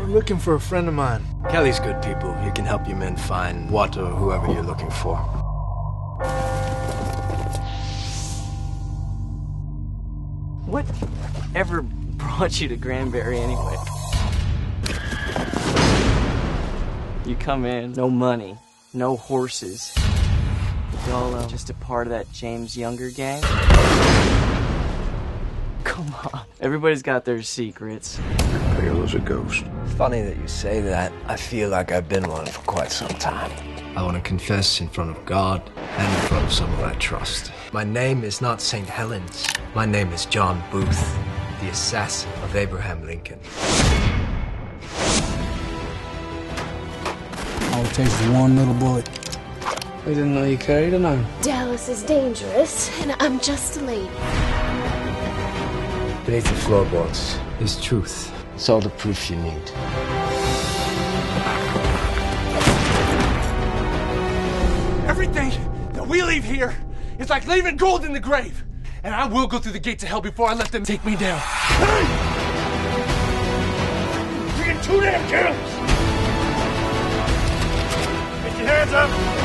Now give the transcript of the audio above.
We're looking for a friend of mine. Kelly's good people. He can help you men find what or whoever you're looking for. What ever brought you to Granbury anyway? You come in, no money, no horses. Y'all uh, just a part of that James Younger gang? Come on. Everybody's got their secrets. Was a ghost. Funny that you say that. I feel like I've been one for quite some time. I want to confess in front of God and in front of someone I trust. My name is not St. Helens. My name is John Booth, the assassin of Abraham Lincoln. All it takes is one little bullet. I didn't know you carried a knife. Dallas is dangerous, and I'm just a lady. Beneath the floorboards is truth. It's all the proof you need. Everything that we leave here is like leaving gold in the grave. And I will go through the gates of hell before I let them take me down. Hey! You're too damn careless! Get your hands up!